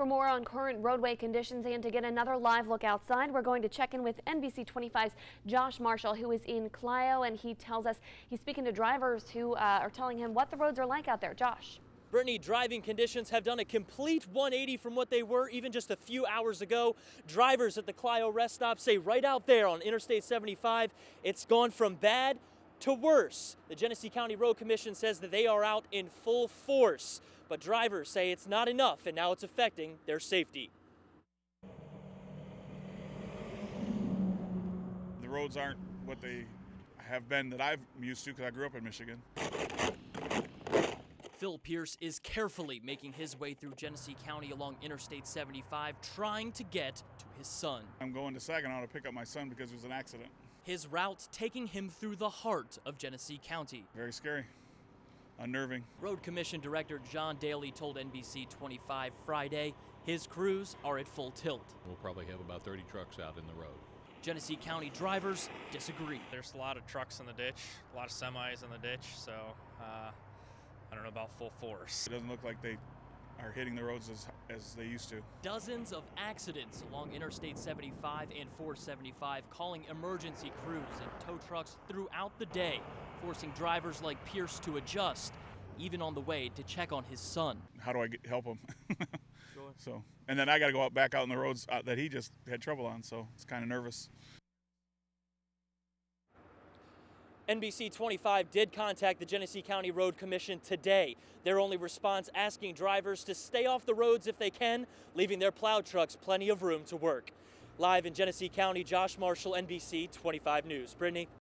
For more on current roadway conditions and to get another live look outside, we're going to check in with NBC 25's Josh Marshall, who is in Clio, and he tells us he's speaking to drivers who uh, are telling him what the roads are like out there. Josh. Brittany, driving conditions have done a complete 180 from what they were even just a few hours ago. Drivers at the Clio rest stop say right out there on Interstate 75, it's gone from bad to worse. The Genesee County Road Commission says that they are out in full force, but drivers say it's not enough and now it's affecting their safety. The roads aren't what they have been that I've used to because I grew up in Michigan. Phil Pierce is carefully making his way through Genesee County along Interstate 75, trying to get to his son. I'm going to Saginaw to pick up my son because there was an accident. His route taking him through the heart of Genesee County. Very scary, unnerving. Road Commission Director John Daly told NBC 25 Friday his crews are at full tilt. We'll probably have about 30 trucks out in the road. Genesee County drivers disagree. There's a lot of trucks in the ditch, a lot of semis in the ditch, so uh, I don't know about full force. It doesn't look like they are hitting the roads as, as they used to. Dozens of accidents along Interstate 75 and 475, calling emergency crews and tow trucks throughout the day, forcing drivers like Pierce to adjust, even on the way to check on his son. How do I get, help him? Sure. So, and then I got to go out back out on the roads uh, that he just had trouble on, so it's kind of nervous. NBC 25 did contact the Genesee County Road Commission today. Their only response asking drivers to stay off the roads if they can, leaving their plow trucks plenty of room to work. Live in Genesee County, Josh Marshall, NBC 25 News. Brittany.